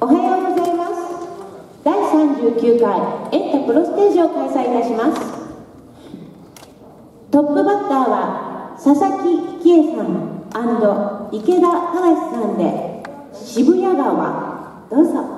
おはようございます。第39回エンタプロステージを開催いたします。トップバッターは佐々木喜恵さん池田正さんで渋谷川どうぞ。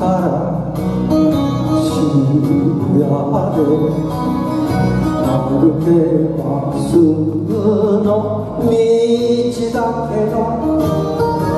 가라 신야래 아무렇게 박수는 없니? 지닥해라.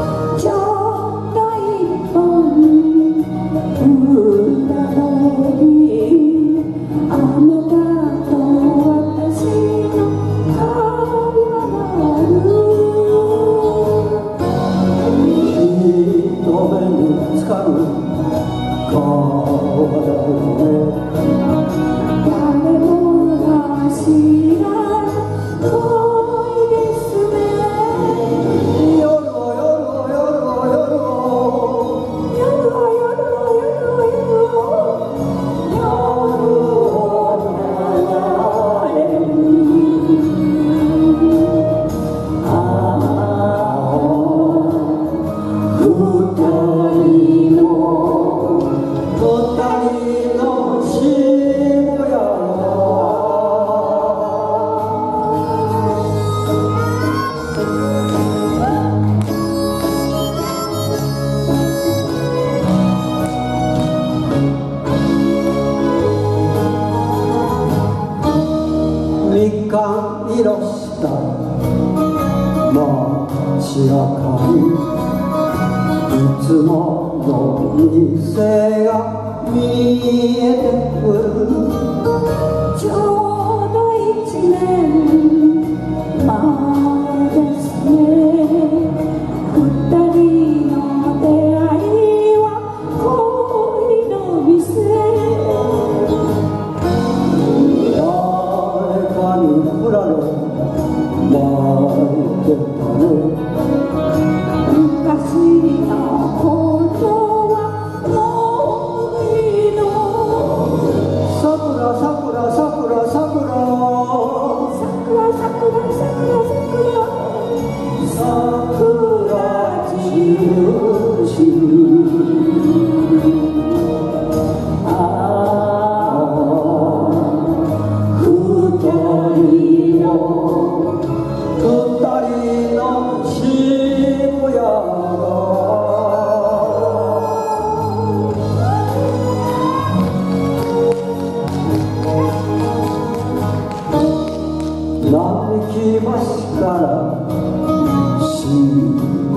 街中にいつもの店が見えて contar.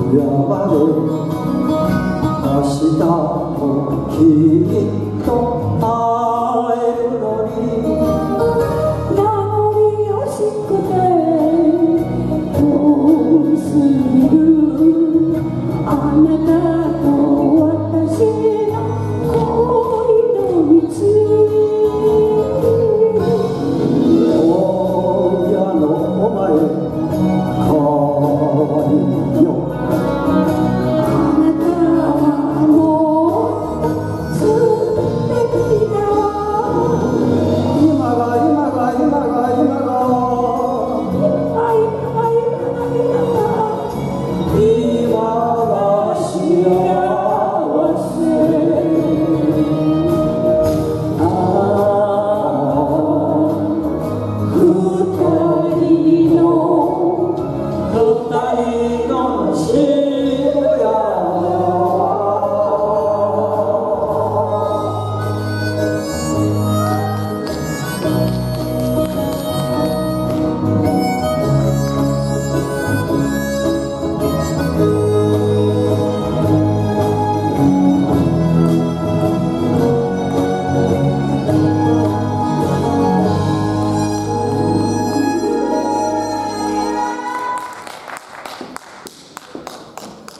明日もきっと会えるのに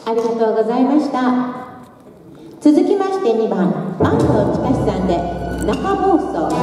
ありがとうございました。続きまして2番安藤親さんで中房総